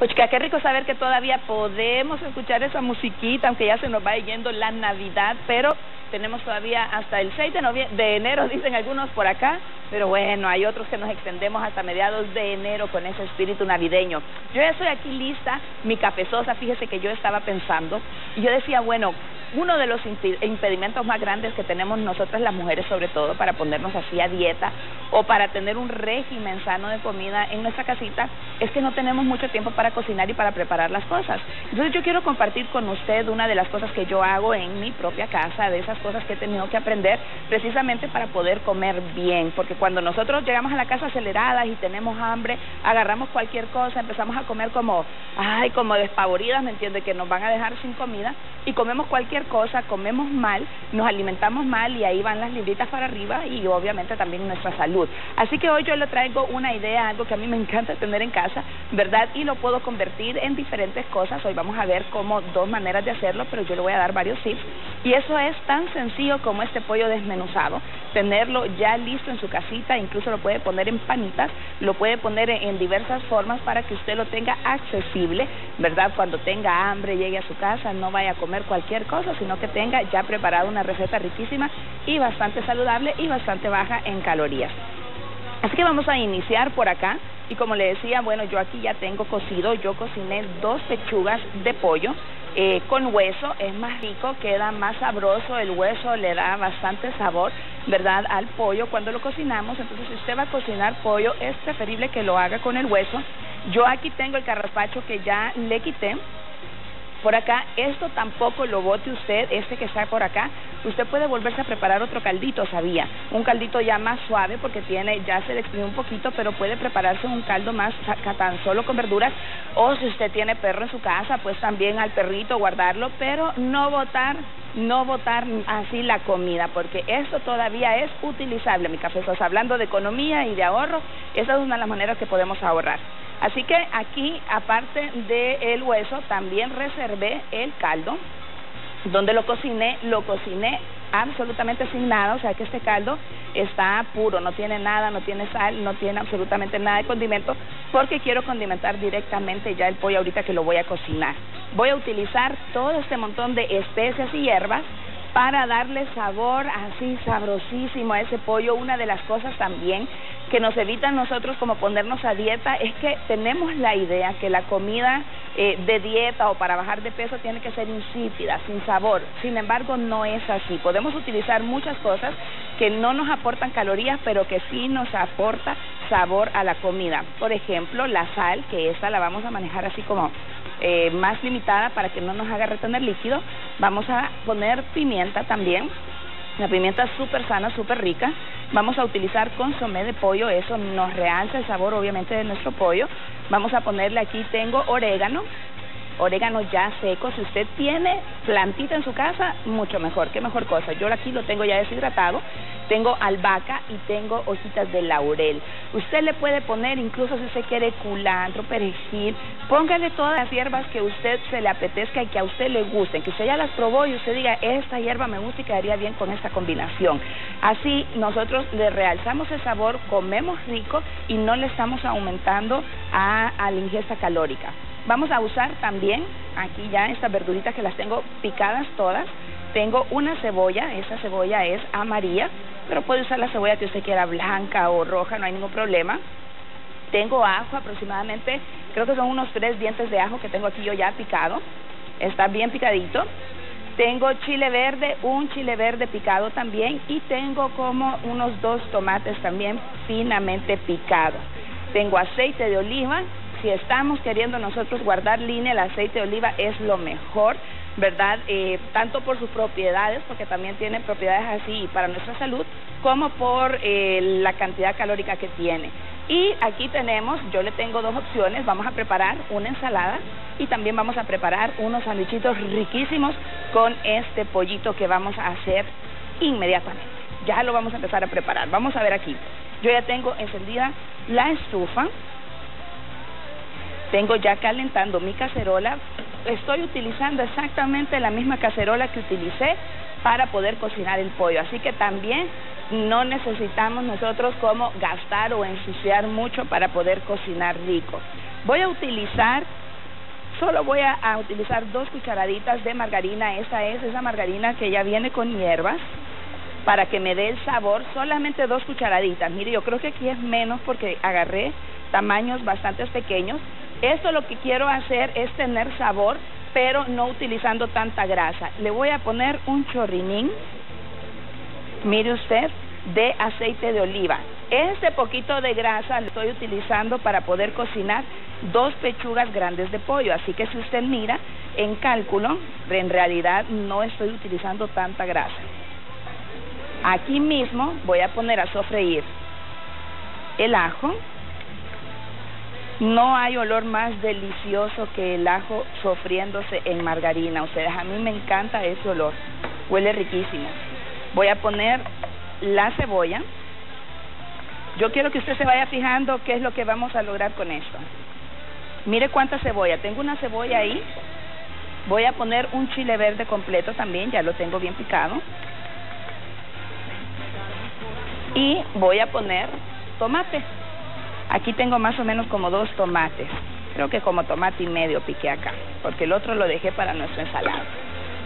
Pues qué rico saber que todavía podemos escuchar esa musiquita, aunque ya se nos va yendo la Navidad, pero tenemos todavía hasta el 6 de, de enero, dicen algunos por acá, pero bueno, hay otros que nos extendemos hasta mediados de enero con ese espíritu navideño. Yo ya estoy aquí lista, mi cafezosa, fíjese que yo estaba pensando, y yo decía, bueno, uno de los impedimentos más grandes que tenemos nosotras las mujeres, sobre todo para ponernos así a dieta o para tener un régimen sano de comida en nuestra casita, es que no tenemos mucho tiempo para cocinar y para preparar las cosas. Entonces yo quiero compartir con usted una de las cosas que yo hago en mi propia casa, de esas cosas que he tenido que aprender precisamente para poder comer bien, porque cuando nosotros llegamos a la casa aceleradas y tenemos hambre, agarramos cualquier cosa, empezamos a comer como, ay, como despavoridas, ¿me entiende? Que nos van a dejar sin comida y comemos cualquier cosa, comemos mal, nos alimentamos mal y ahí van las libritas para arriba y obviamente también nuestra salud. Así que hoy yo le traigo una idea, algo que a mí me encanta tener en casa, ¿verdad? Y lo puedo convertir en diferentes cosas. Hoy vamos a ver cómo dos maneras de hacerlo, pero yo le voy a dar varios tips. Y eso es tan sencillo como este pollo desmenuzado, tenerlo ya listo en su casita, incluso lo puede poner en panitas, lo puede poner en diversas formas para que usted lo tenga accesible, ¿verdad? Cuando tenga hambre, llegue a su casa, no vaya a comer cualquier cosa, sino que tenga ya preparada una receta riquísima y bastante saludable y bastante baja en calorías. Así que vamos a iniciar por acá y como le decía, bueno, yo aquí ya tengo cocido, yo cociné dos pechugas de pollo eh, con hueso, es más rico, queda más sabroso, el hueso le da bastante sabor, ¿verdad?, al pollo cuando lo cocinamos, entonces si usted va a cocinar pollo, es preferible que lo haga con el hueso. Yo aquí tengo el carrapacho que ya le quité, por acá, esto tampoco lo bote usted, este que está por acá. Usted puede volverse a preparar otro caldito, sabía. Un caldito ya más suave porque tiene, ya se le exprimió un poquito, pero puede prepararse un caldo más tan solo con verduras. O si usted tiene perro en su casa, pues también al perrito guardarlo, pero no botar, no botar así la comida, porque esto todavía es utilizable, mi café. hablando de economía y de ahorro, esa es una de las maneras que podemos ahorrar. Así que aquí, aparte del hueso, también reservé el caldo, donde lo cociné, lo cociné absolutamente sin nada, o sea que este caldo está puro, no tiene nada, no tiene sal, no tiene absolutamente nada de condimento, porque quiero condimentar directamente ya el pollo ahorita que lo voy a cocinar. Voy a utilizar todo este montón de especias y hierbas para darle sabor así sabrosísimo a ese pollo. Una de las cosas también que nos evitan nosotros como ponernos a dieta es que tenemos la idea que la comida eh, de dieta o para bajar de peso tiene que ser insípida, sin sabor. Sin embargo, no es así. Podemos utilizar muchas cosas que no nos aportan calorías, pero que sí nos aporta sabor a la comida. Por ejemplo, la sal, que esta la vamos a manejar así como eh, más limitada para que no nos haga retener líquido. Vamos a poner pimienta también. La pimienta es súper sana, súper rica. Vamos a utilizar consomé de pollo, eso nos realza el sabor obviamente de nuestro pollo. Vamos a ponerle aquí, tengo orégano, orégano ya seco. Si usted tiene plantita en su casa, mucho mejor. ¿Qué mejor cosa? Yo aquí lo tengo ya deshidratado. Tengo albahaca y tengo hojitas de laurel. Usted le puede poner, incluso si usted quiere culantro, perejil, póngale todas las hierbas que usted se le apetezca y que a usted le gusten, que usted ya las probó y usted diga, esta hierba me gusta y quedaría bien con esta combinación. Así nosotros le realzamos el sabor, comemos rico y no le estamos aumentando a, a la ingesta calórica. Vamos a usar también aquí ya estas verduritas que las tengo picadas todas. Tengo una cebolla, esa cebolla es amarilla, pero puede usar la cebolla que usted quiera blanca o roja, no hay ningún problema. Tengo ajo aproximadamente, creo que son unos tres dientes de ajo que tengo aquí yo ya picado. Está bien picadito. Tengo chile verde, un chile verde picado también y tengo como unos dos tomates también finamente picados. Tengo aceite de oliva, si estamos queriendo nosotros guardar línea, el aceite de oliva es lo mejor, ¿verdad? Eh, tanto por sus propiedades, porque también tiene propiedades así para nuestra salud, como por eh, la cantidad calórica que tiene. Y aquí tenemos, yo le tengo dos opciones, vamos a preparar una ensalada y también vamos a preparar unos sandwichitos riquísimos con este pollito que vamos a hacer inmediatamente. Ya lo vamos a empezar a preparar. Vamos a ver aquí. Yo ya tengo encendida la estufa, tengo ya calentando mi cacerola. Estoy utilizando exactamente la misma cacerola que utilicé para poder cocinar el pollo. Así que también no necesitamos nosotros como gastar o ensuciar mucho para poder cocinar rico. Voy a utilizar solo voy a, utilizar dos cucharaditas de margarina. Esa es esa margarina que ya viene con hierbas para que me dé el sabor. Solamente dos cucharaditas. Mire, yo creo que aquí es menos porque agarré tamaños bastante pequeños. Esto lo que quiero hacer es tener sabor, pero no utilizando tanta grasa. Le voy a poner un chorrinín, mire usted, de aceite de oliva. Este poquito de grasa lo estoy utilizando para poder cocinar dos pechugas grandes de pollo. Así que si usted mira en cálculo, en realidad no estoy utilizando tanta grasa. Aquí mismo voy a poner a sofreír el ajo. No hay olor más delicioso que el ajo sofriéndose en margarina. Ustedes, a mí me encanta ese olor. Huele riquísimo. Voy a poner la cebolla. Yo quiero que usted se vaya fijando qué es lo que vamos a lograr con esto. Mire cuánta cebolla. Tengo una cebolla ahí. Voy a poner un chile verde completo también, ya lo tengo bien picado. Y voy a poner tomate. Aquí tengo más o menos como dos tomates. Creo que como tomate y medio piqué acá, porque el otro lo dejé para nuestra ensalada.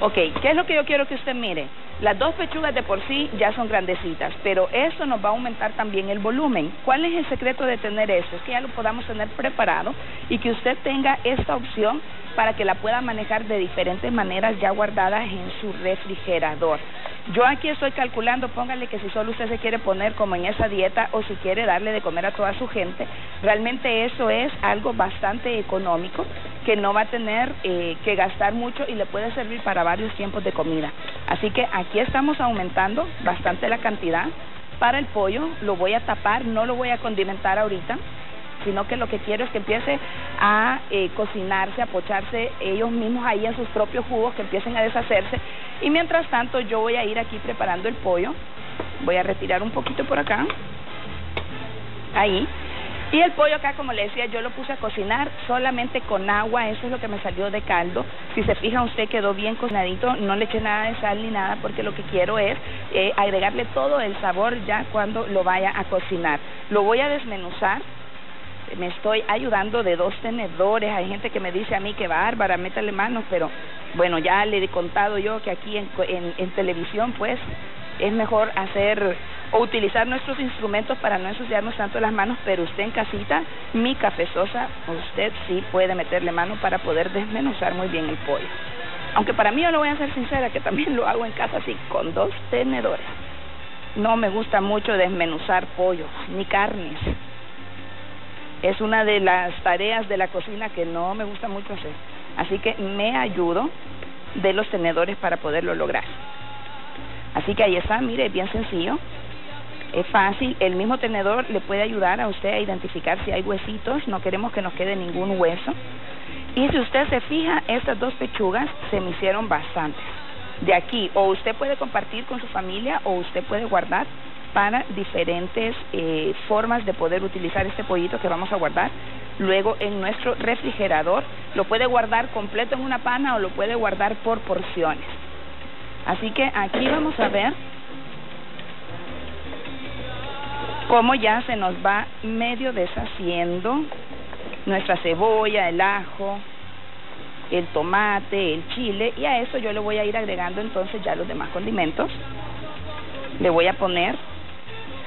Ok, ¿qué es lo que yo quiero que usted mire? Las dos pechugas de por sí ya son grandecitas, pero eso nos va a aumentar también el volumen. ¿Cuál es el secreto de tener eso? Es que ya lo podamos tener preparado y que usted tenga esta opción para que la pueda manejar de diferentes maneras ya guardadas en su refrigerador. Yo aquí estoy calculando, póngale que si solo usted se quiere poner como en esa dieta o si quiere darle de comer a toda su gente, realmente eso es algo bastante económico que no va a tener eh, que gastar mucho y le puede servir para varios tiempos de comida. Así que aquí estamos aumentando bastante la cantidad. Para el pollo lo voy a tapar, no lo voy a condimentar ahorita sino que lo que quiero es que empiece a eh, cocinarse, a pocharse ellos mismos ahí en sus propios jugos, que empiecen a deshacerse. Y mientras tanto yo voy a ir aquí preparando el pollo. Voy a retirar un poquito por acá. Ahí. Y el pollo acá, como le decía, yo lo puse a cocinar solamente con agua, eso es lo que me salió de caldo. Si se fija usted quedó bien cocinadito, no le eché nada de sal ni nada porque lo que quiero es eh, agregarle todo el sabor ya cuando lo vaya a cocinar. Lo voy a desmenuzar me estoy ayudando de dos tenedores. Hay gente que me dice a mí que bárbara, métale manos, pero bueno, ya le he contado yo que aquí en, en, televisión, pues es mejor hacer o utilizar nuestros instrumentos para no ensuciarnos tanto las manos, pero usted en casita, mi cafezosa, usted sí puede meterle mano para poder desmenuzar muy bien el pollo. Aunque para mí yo lo voy a ser sincera, que también lo hago en casa así, con dos tenedores. No me gusta mucho desmenuzar pollo, ni carnes es una de las tareas de la cocina que no me gusta mucho hacer. Así que me ayudo de los tenedores para poderlo lograr. Así que ahí está, mire, es bien sencillo. Es fácil, el mismo tenedor le puede ayudar a usted a identificar si hay huesitos, no queremos que nos quede ningún hueso. Y si usted se fija, estas dos pechugas se me hicieron bastantes. De aquí, o usted puede compartir con su familia o usted puede guardar para diferentes eh, formas de poder utilizar este pollito que vamos a guardar. Luego en nuestro refrigerador lo puede guardar completo en una pana o lo puede guardar por porciones. Así que aquí vamos a ver cómo ya se nos va medio deshaciendo nuestra cebolla, el ajo, el tomate, el chile y a eso yo le voy a ir agregando entonces ya los demás condimentos. Le voy a poner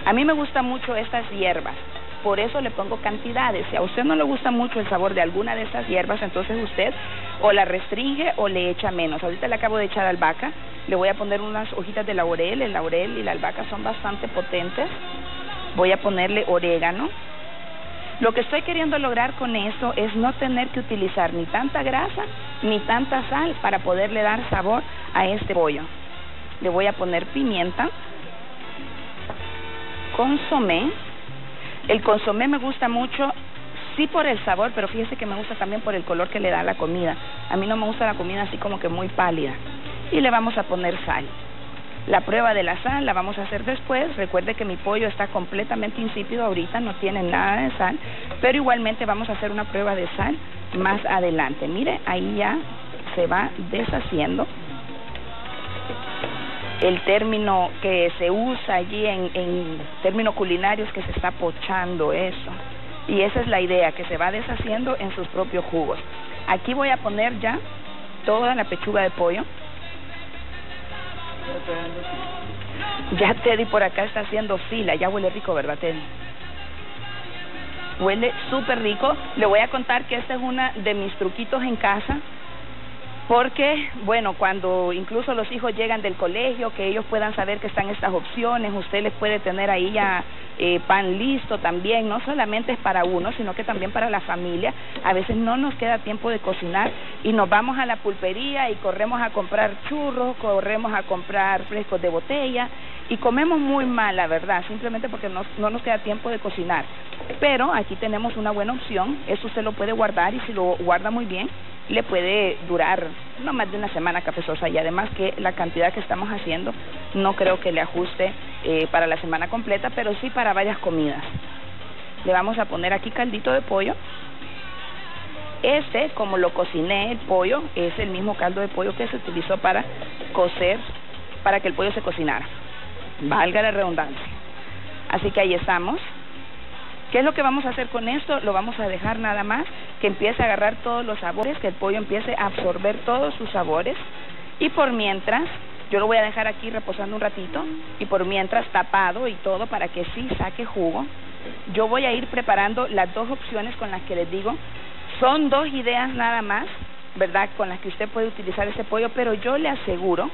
a mí me gustan mucho estas hierbas, por eso le pongo cantidades. Si a usted no le gusta mucho el sabor de alguna de estas hierbas, entonces usted o la restringe o le echa menos. Ahorita le acabo de echar albahaca, le voy a poner unas hojitas de laurel, el laurel y la albahaca son bastante potentes. Voy a ponerle orégano. Lo que estoy queriendo lograr con eso es no tener que utilizar ni tanta grasa ni tanta sal para poderle dar sabor a este pollo. Le voy a poner pimienta consomé. El consomé me gusta mucho, sí por el sabor, pero fíjese que me gusta también por el color que le da la comida. A mí no me gusta la comida así como que muy pálida. Y le vamos a poner sal. La prueba de la sal la vamos a hacer después. Recuerde que mi pollo está completamente insípido ahorita, no tiene nada de sal, pero igualmente vamos a hacer una prueba de sal más adelante. Mire, ahí ya se va deshaciendo el término que se usa allí en, términos culinarios que se está pochando eso. Y esa es la idea, que se va deshaciendo en sus propios jugos. Aquí voy a poner ya toda la pechuga de pollo. Ya Teddy por acá está haciendo fila, ya huele rico, ¿verdad Teddy? Huele súper rico. Le voy a contar que esta es una de mis truquitos en casa porque, bueno, cuando incluso los hijos llegan del colegio, que ellos puedan saber que están estas opciones, usted les puede tener ahí ya eh, pan listo también, no solamente es para uno, sino que también para la familia. A veces no nos queda tiempo de cocinar y nos vamos a la pulpería y corremos a comprar churros, corremos a comprar frescos de botella y comemos muy mal, la verdad, simplemente porque no, no nos queda tiempo de cocinar. Pero aquí tenemos una buena opción, eso usted lo puede guardar y si lo guarda muy bien, le puede durar no más de una semana cafezosa y además que la cantidad que estamos haciendo no creo que le ajuste eh, para la semana completa, pero sí para varias comidas. Le vamos a poner aquí caldito de pollo. Este, como lo cociné el pollo, es el mismo caldo de pollo que se utilizó para cocer, para que el pollo se cocinara. Valga la redundancia. Así que ahí estamos. ¿Qué es lo que vamos a hacer con esto? Lo vamos a dejar nada más que empiece a agarrar todos los sabores, que el pollo empiece a absorber todos sus sabores. Y por mientras, yo lo voy a dejar aquí reposando un ratito y por mientras tapado y todo para que sí saque jugo. Yo voy a ir preparando las dos opciones con las que les digo. Son dos ideas nada más, ¿verdad? Con las que usted puede utilizar ese pollo, pero yo le aseguro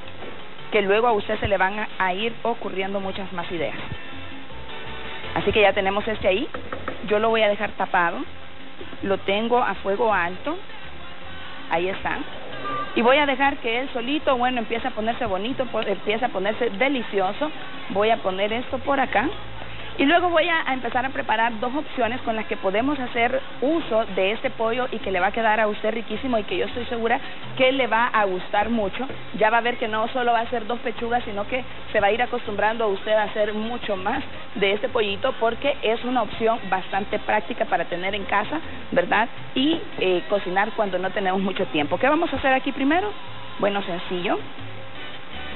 que luego a usted se le van a ir ocurriendo muchas más ideas. Así que ya tenemos este ahí. Yo lo voy a dejar tapado. Lo tengo a fuego alto. Ahí está. Y voy a dejar que él solito, bueno, empiece a ponerse bonito, empiece a ponerse delicioso. Voy a poner esto por acá. Y luego voy a, empezar a preparar dos opciones con las que podemos hacer uso de este pollo y que le va a quedar a usted riquísimo y que yo estoy segura que le va a gustar mucho. Ya va a ver que no solo va a ser dos pechugas, sino que se va a ir acostumbrando a usted a hacer mucho más de este pollito porque es una opción bastante práctica para tener en casa, ¿verdad? Y eh, cocinar cuando no tenemos mucho tiempo. ¿Qué vamos a hacer aquí primero? Bueno, sencillo.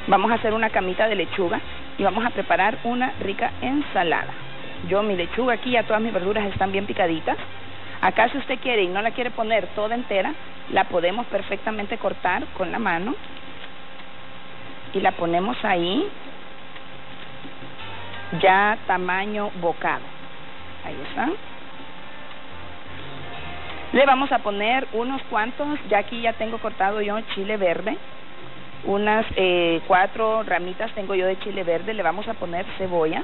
Vamos a hacer una camita de lechuga y vamos a preparar una rica ensalada. Yo mi lechuga aquí, ya todas mis verduras están bien picaditas. Acá si usted quiere y no la quiere poner toda entera, la podemos perfectamente cortar con la mano y la ponemos ahí ya tamaño bocado. Ahí está. Le vamos a poner unos cuantos, ya aquí ya tengo cortado yo chile verde unas eh, cuatro ramitas tengo yo de chile verde, le vamos a poner cebolla.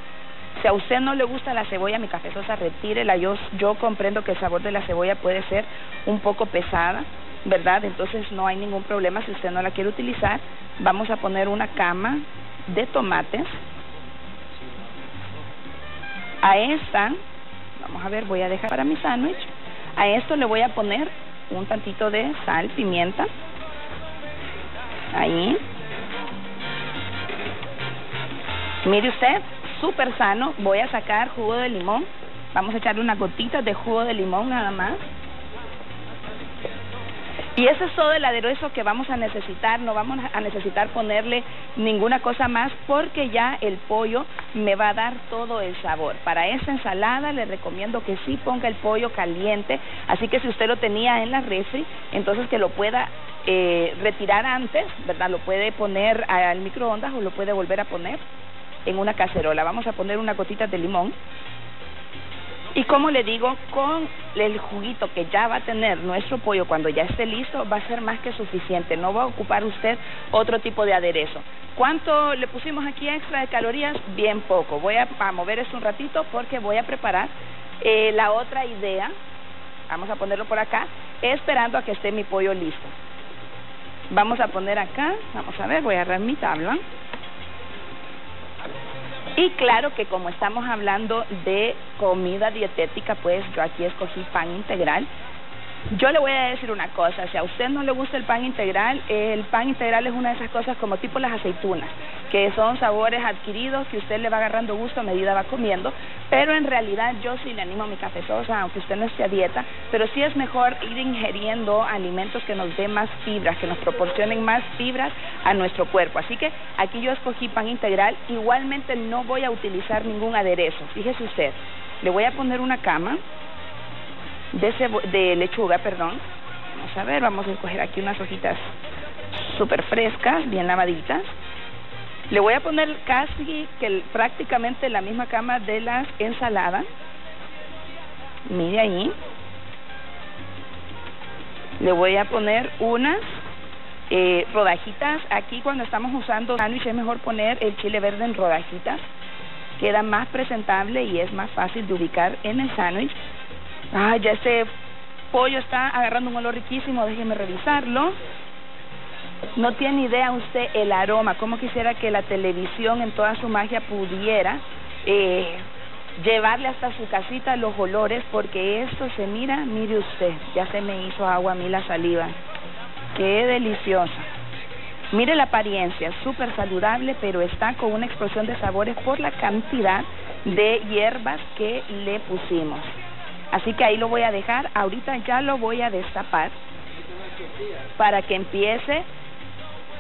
Si a usted no le gusta la cebolla, mi cafezosa, retírela. Yo, yo comprendo que el sabor de la cebolla puede ser un poco pesada, ¿verdad? Entonces no hay ningún problema si usted no la quiere utilizar. Vamos a poner una cama de tomates. A esta, vamos a ver, voy a dejar para mi sándwich. A esto le voy a poner un tantito de sal, pimienta Ahí. Mire usted, súper sano. Voy a sacar jugo de limón. Vamos a echarle unas gotitas de jugo de limón nada más. Y ese es todo el aderezo que vamos a necesitar, no vamos a necesitar ponerle ninguna cosa más porque ya el pollo me va a dar todo el sabor. Para esta ensalada le recomiendo que sí ponga el pollo caliente, así que si usted lo tenía en la refri, entonces que lo pueda eh, retirar antes, ¿verdad? Lo puede poner al microondas o lo puede volver a poner en una cacerola. Vamos a poner una gotita de limón y como le digo, con el juguito que ya va a tener nuestro pollo cuando ya esté listo, va a ser más que suficiente. No va a ocupar usted otro tipo de aderezo. ¿Cuánto le pusimos aquí extra de calorías? Bien poco. Voy a, mover eso un ratito porque voy a preparar eh, la otra idea. Vamos a ponerlo por acá, esperando a que esté mi pollo listo. Vamos a poner acá, vamos a ver, voy a agarrar mi tabla. Y claro que como estamos hablando de comida dietética, pues yo aquí escogí pan integral yo le voy a decir una cosa, si a usted no le gusta el pan integral, el pan integral es una de esas cosas como tipo las aceitunas, que son sabores adquiridos que usted le va agarrando gusto a medida va comiendo, pero en realidad yo sí le animo a mi cafezosa, aunque usted no esté a dieta, pero sí es mejor ir ingiriendo alimentos que nos den más fibras, que nos proporcionen más fibras a nuestro cuerpo. Así que aquí yo escogí pan integral, igualmente no voy a utilizar ningún aderezo, fíjese usted, le voy a poner una cama, de, de lechuga, perdón. Vamos a ver, vamos a escoger aquí unas hojitas súper frescas, bien lavaditas. Le voy a poner casi que prácticamente la misma cama de las ensaladas. Mire ahí. Le voy a poner unas eh, rodajitas. Aquí cuando estamos usando sándwich es mejor poner el chile verde en rodajitas. Queda más presentable y es más fácil de ubicar en el sándwich. Ah, ya este pollo está agarrando un olor riquísimo, déjeme revisarlo. No tiene idea usted el aroma, como quisiera que la televisión en toda su magia pudiera eh, llevarle hasta su casita los olores, porque esto se mira, mire usted, ya se me hizo agua a mí la saliva. Qué deliciosa. Mire la apariencia, súper saludable, pero está con una explosión de sabores por la cantidad de hierbas que le pusimos. Así que ahí lo voy a dejar, ahorita ya lo voy a destapar para que empiece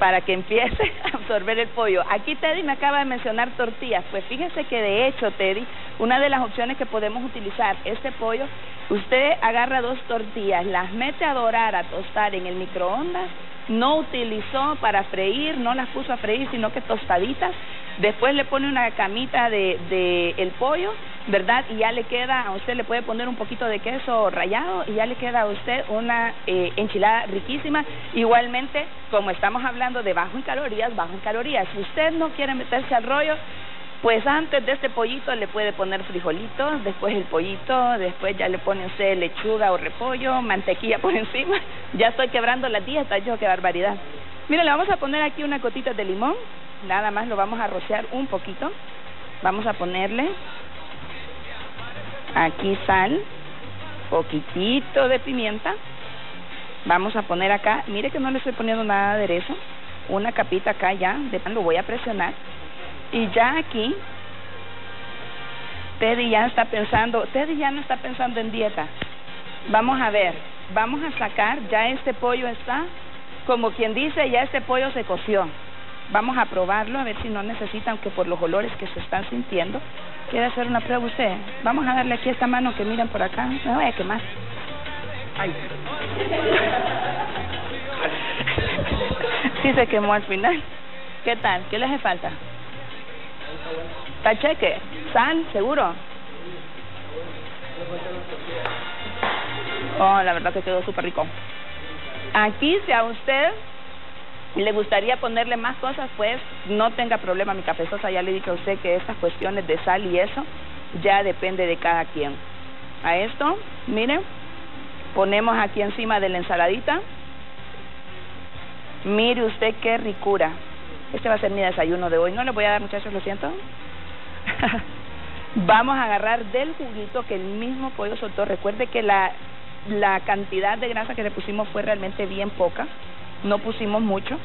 para que empiece a absorber el pollo. Aquí Teddy me acaba de mencionar tortillas. Pues fíjese que de hecho, Teddy, una de las opciones que podemos utilizar este pollo, usted agarra dos tortillas, las mete a dorar, a tostar en el microondas, no utilizó para freír, no las puso a freír, sino que tostaditas. Después le pone una camita de, de el pollo ¿verdad? Y ya le queda, a usted le puede poner un poquito de queso rallado y ya le queda a usted una eh, enchilada riquísima. Igualmente, como estamos hablando de bajo en calorías, bajo en calorías. Si usted no quiere meterse al rollo, pues antes de este pollito le puede poner frijolitos, después el pollito, después ya le pone usted lechuga o repollo, mantequilla por encima. Ya estoy quebrando la dieta, yo qué barbaridad. Mira, le vamos a poner aquí una cotita de limón, nada más lo vamos a rociar un poquito. Vamos a ponerle Aquí sal, poquitito de pimienta. Vamos a poner acá, mire que no le estoy poniendo nada de aderezo. Una capita acá ya, de pan lo voy a presionar. Y ya aquí, Teddy ya está pensando, Teddy ya no está pensando en dieta. Vamos a ver, vamos a sacar, ya este pollo está, como quien dice, ya este pollo se coció. Vamos a probarlo, a ver si no necesita, aunque por los olores que se están sintiendo, ¿Quiere hacer una prueba usted? Vamos a darle aquí esta mano que miren por acá. Me voy a quemar. Ay. Sí se quemó al final. ¿Qué tal? ¿Qué le hace falta? ¿Está cheque? ¿Sal? ¿Seguro? Oh, la verdad que quedó súper rico. Aquí, si a usted le gustaría ponerle más cosas, pues no tenga problema, mi cafezosa, ya le dicho a usted que estas cuestiones de sal y eso ya depende de cada quien. A esto, miren, ponemos aquí encima de la ensaladita. Mire usted qué ricura. Este va a ser mi desayuno de hoy. No le voy a dar, muchachos, lo siento. Vamos a agarrar del juguito que el mismo pollo soltó. Recuerde que la, la cantidad de grasa que le pusimos fue realmente bien poca no pusimos mucho.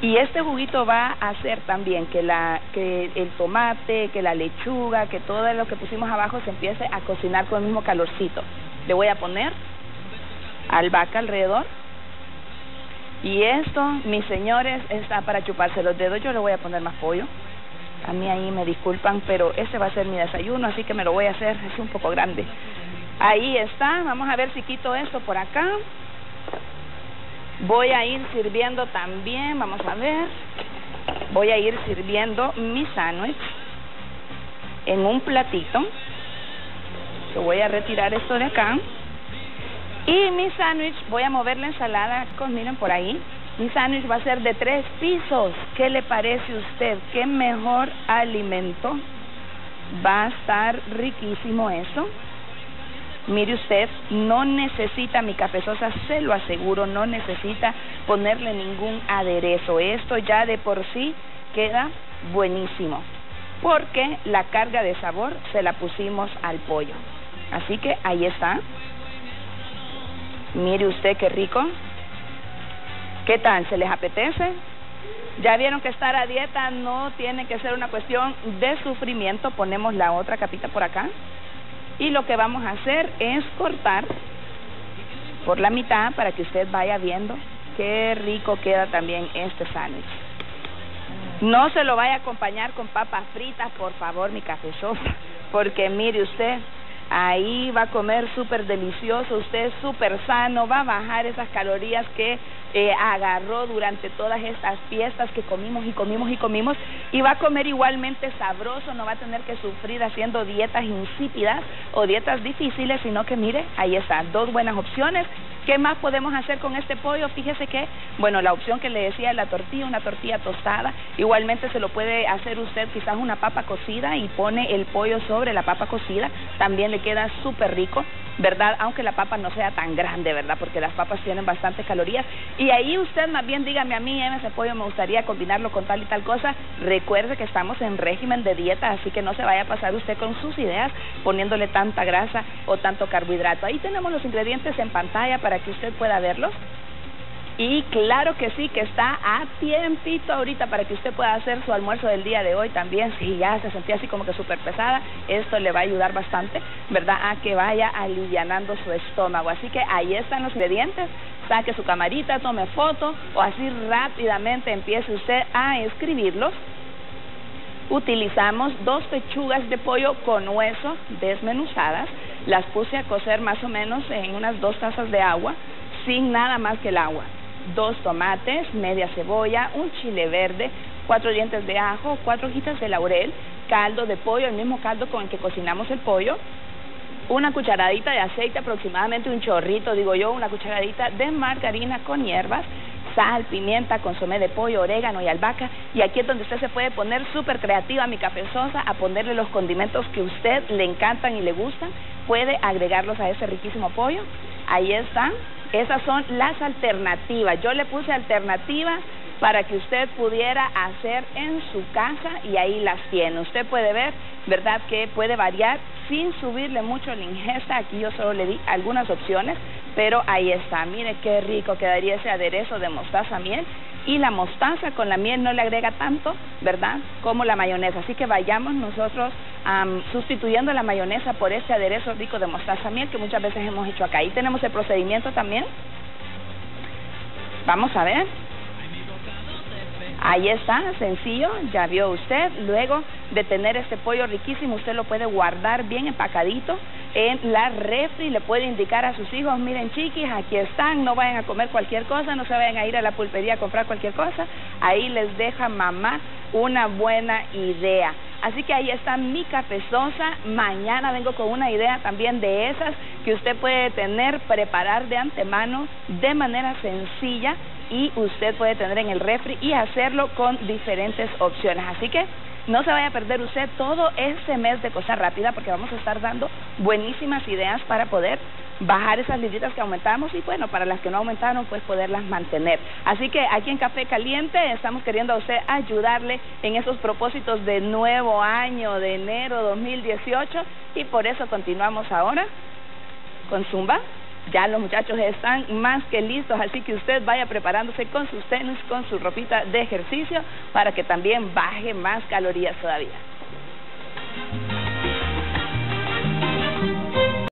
Y este juguito va a hacer también que, la, que el tomate, que la lechuga, que todo lo que pusimos abajo se empiece a cocinar con el mismo calorcito. Le voy a poner albahaca alrededor. Y esto, mis señores, está para chuparse los dedos. Yo le voy a poner más pollo. A mí ahí me disculpan, pero ese va a ser mi desayuno, así que me lo voy a hacer. Es un poco grande. Ahí está. Vamos a ver si quito esto por acá. Voy a ir sirviendo también, vamos a ver, voy a ir sirviendo mi sándwich en un platito. Voy a retirar esto de acá. Y mi sándwich, voy a mover la ensalada, miren por ahí. Mi sándwich va a ser de tres pisos. ¿Qué le parece a usted? ¿Qué mejor alimento? Va a estar riquísimo eso. Mire usted, no necesita mi cafezosa, se lo aseguro, no necesita ponerle ningún aderezo. Esto ya de por sí queda buenísimo, porque la carga de sabor se la pusimos al pollo. Así que ahí está. Mire usted qué rico. ¿Qué tal? ¿Se les apetece? Ya vieron que estar a dieta no tiene que ser una cuestión de sufrimiento. Ponemos la otra capita por acá. Y lo que vamos a hacer es cortar por la mitad para que usted vaya viendo qué rico queda también este sándwich. No se lo vaya a acompañar con papas fritas, por favor, mi cafezosa, porque mire usted, Ahí va a comer súper delicioso, usted súper sano, va a bajar esas calorías que eh, agarró durante todas estas fiestas que comimos y comimos y comimos y va a comer igualmente sabroso, no va a tener que sufrir haciendo dietas insípidas o dietas difíciles, sino que mire, ahí están, dos buenas opciones. ¿Qué más podemos hacer con este pollo? Fíjese que, bueno, la opción que le decía la tortilla, una tortilla tostada, igualmente se lo puede hacer usted quizás una papa cocida y pone el pollo sobre la papa cocida, también le queda súper rico. ¿verdad? Aunque la papa no sea tan grande, ¿verdad? Porque las papas tienen bastantes calorías. Y ahí usted más bien dígame a mí, ese pollo me gustaría combinarlo con tal y tal cosa. Recuerde que estamos en régimen de dieta, así que no se vaya a pasar usted con sus ideas poniéndole tanta grasa o tanto carbohidrato. Ahí tenemos los ingredientes en pantalla para que usted pueda verlos. Y claro que sí, que está a tiempito ahorita para que usted pueda hacer su almuerzo del día de hoy también. Si ya se sentía así como que súper pesada, esto le va a ayudar bastante, ¿verdad? A que vaya alivianando su estómago. Así que ahí están los ingredientes. Saque su camarita, tome foto o así rápidamente empiece usted a escribirlos. Utilizamos dos pechugas de pollo con hueso desmenuzadas. Las puse a cocer más o menos en unas dos tazas de agua, sin nada más que el agua dos tomates, media cebolla, un chile verde, cuatro dientes de ajo, cuatro hojitas de laurel, caldo de pollo, el mismo caldo con el que cocinamos el pollo, una cucharadita de aceite, aproximadamente un chorrito, digo yo, una cucharadita de margarina con hierbas, sal, pimienta, consomé de pollo, orégano y albahaca. Y aquí es donde usted se puede poner súper creativa, mi cafezosa, a ponerle los condimentos que a usted le encantan y le gustan. Puede agregarlos a ese riquísimo pollo. Ahí están. Esas son las alternativas. Yo le puse alternativas para que usted pudiera hacer en su casa y ahí las tiene. Usted puede ver, ¿verdad?, que puede variar sin subirle mucho la ingesta. Aquí yo solo le di algunas opciones, pero ahí está. Mire qué rico quedaría ese aderezo de mostaza miel. Y la mostaza con la miel no le agrega tanto, ¿verdad?, como la mayonesa. Así que vayamos nosotros sustituyendo la mayonesa por ese aderezo rico de mostaza miel que muchas veces hemos hecho acá. Ahí tenemos el procedimiento también. Vamos a ver. Ahí está, sencillo, ya vio usted. Luego de tener este pollo riquísimo, usted lo puede guardar bien empacadito en la refri. Le puede indicar a sus hijos, miren chiquis, aquí están, no vayan a comer cualquier cosa, no se vayan a ir a la pulpería a comprar cualquier cosa. Ahí les deja mamá una buena idea. Así que ahí está mi cafezosa. Mañana vengo con una idea también de esas que usted puede tener, preparar de antemano de manera sencilla y usted puede tener en el refri y hacerlo con diferentes opciones. Así que no se vaya a perder usted todo este mes de cosa rápida porque vamos a estar dando buenísimas ideas para poder bajar esas libritas que aumentamos y bueno, para las que no aumentaron, pues poderlas mantener. Así que aquí en Café Caliente estamos queriendo a usted ayudarle en esos propósitos de nuevo año, de enero 2018 y por eso continuamos ahora con Zumba ya los muchachos están más que listos, así que usted vaya preparándose con sus tenis, con su ropita de ejercicio para que también baje más calorías todavía.